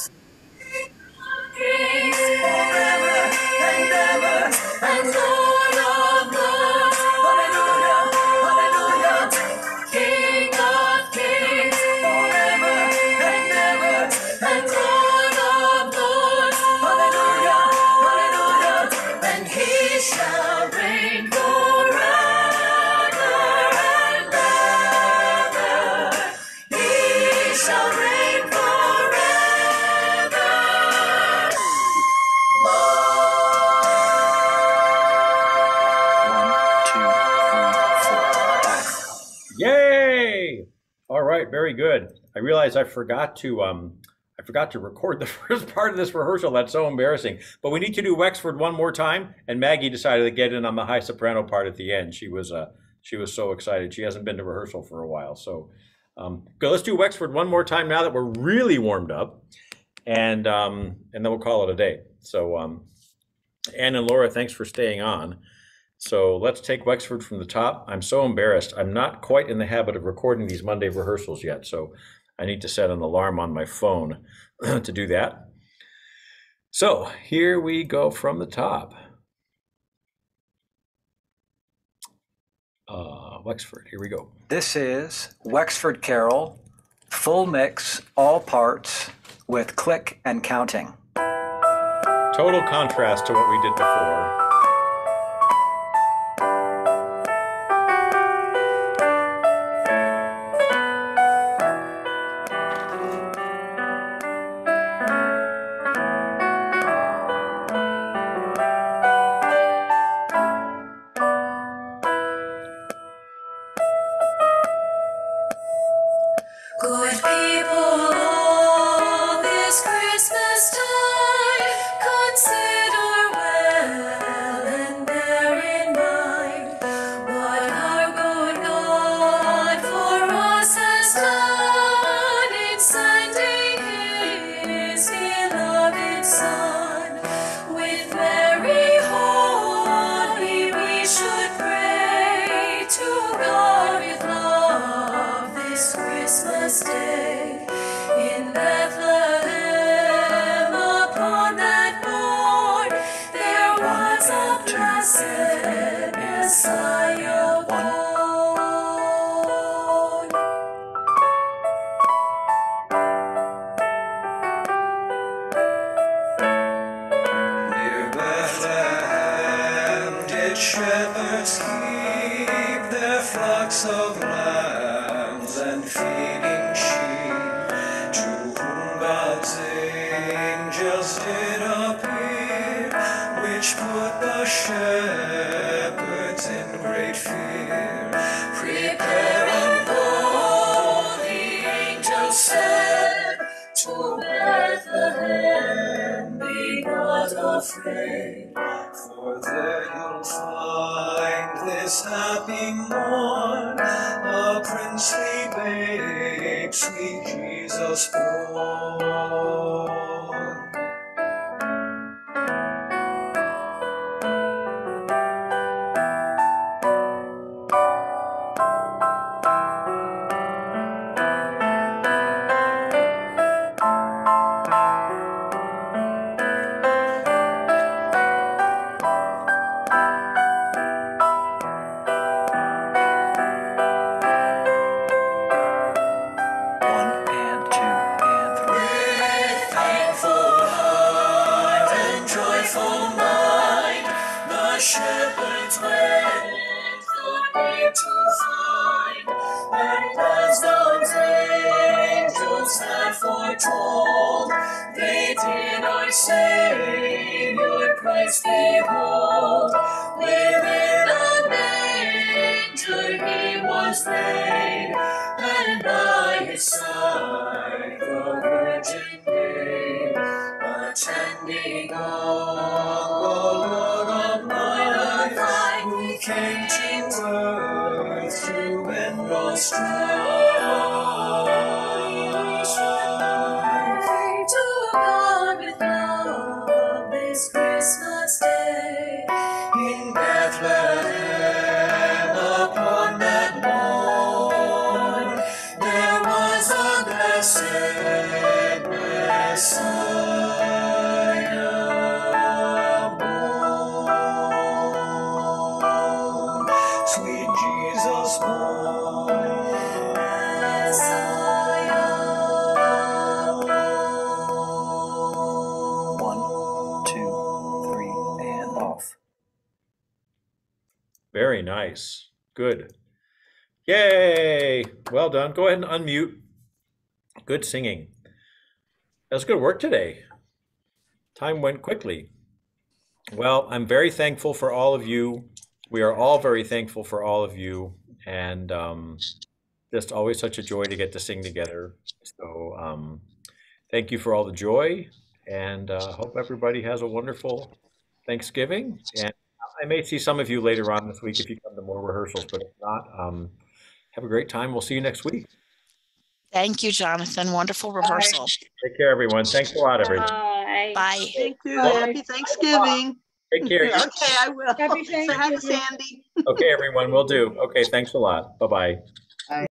Kings right, very good. I realize I forgot to um I forgot to record the first part of this rehearsal. That's so embarrassing. But we need to do Wexford one more time. And Maggie decided to get in on the high soprano part at the end. She was uh she was so excited. She hasn't been to rehearsal for a while. So um, good. Let's do Wexford one more time now that we're really warmed up, and um, and then we'll call it a day. So um, Ann and Laura, thanks for staying on. So let's take Wexford from the top. I'm so embarrassed. I'm not quite in the habit of recording these Monday rehearsals yet, so I need to set an alarm on my phone to do that. So here we go from the top. Uh, Wexford, here we go. This is Wexford Carol, full mix, all parts, with click and counting. Total contrast to what we did before. Good people, shepherds keep their flocks of lambs and feeding shepherds in great fear. Prepare and go, the angel said, to Bethlehem, be not afraid. For there you'll find this happy morn, a princely babe, sweet Jesus born. Joyful mind, the shepherds went the way to find. And as those angels had foretold, they did our Savior Christ behold. Within a manger he was laid, and by his side the Virgin end Nice. Good. Yay. Well done. Go ahead and unmute. Good singing. That was good work today. Time went quickly. Well, I'm very thankful for all of you. We are all very thankful for all of you. And um, just always such a joy to get to sing together. So um, thank you for all the joy. And uh, hope everybody has a wonderful Thanksgiving. And I may see some of you later on this week if you come to more rehearsals, but if not, um, have a great time. We'll see you next week. Thank you, Jonathan. Wonderful rehearsal. Take care, everyone. Thanks a lot, everyone. Bye. Bye. Thank you. Bye. Happy Thanksgiving. Take care. Okay, I will. Happy Say hi to Thanksgiving. Sandy. Okay, everyone, we will do. Okay, thanks a lot. Bye-bye.